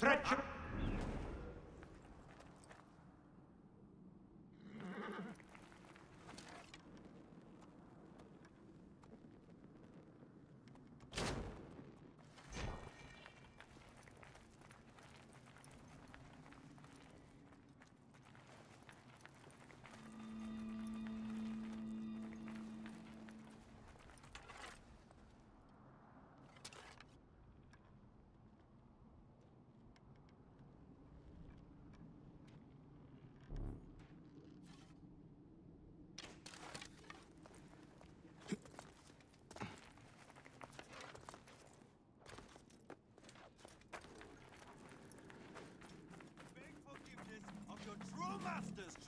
treacherous.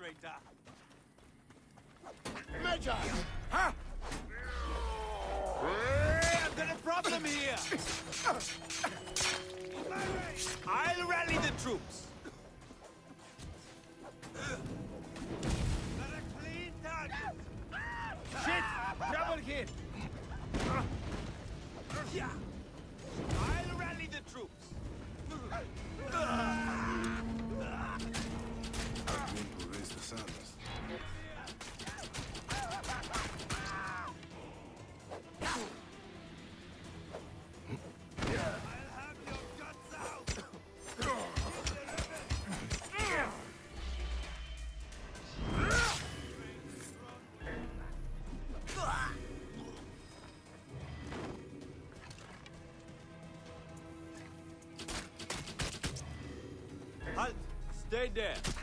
Masters, traitor. Major! Hey, I've got a problem here. I'll rally the troops. Got a clean target. Shit! Trouble here. Yeah. I'll rally the troops. Stay there.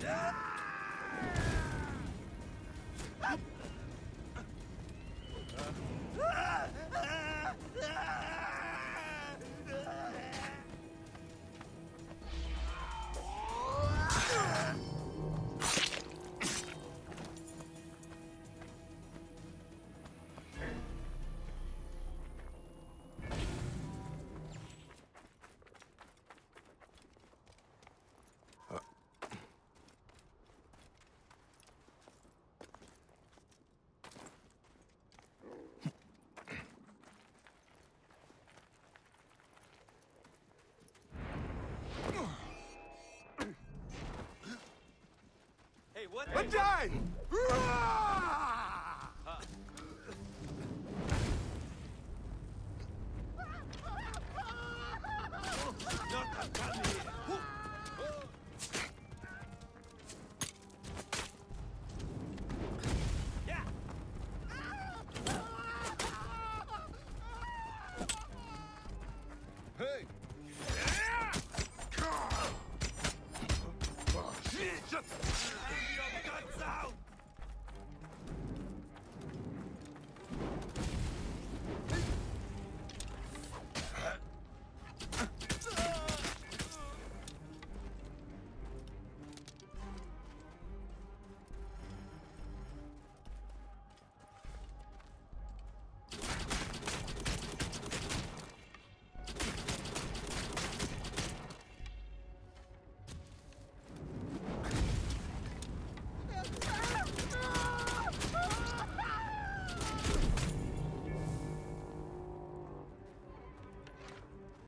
Yeah. What? Hey. Attack! Uh. Hey! Shit!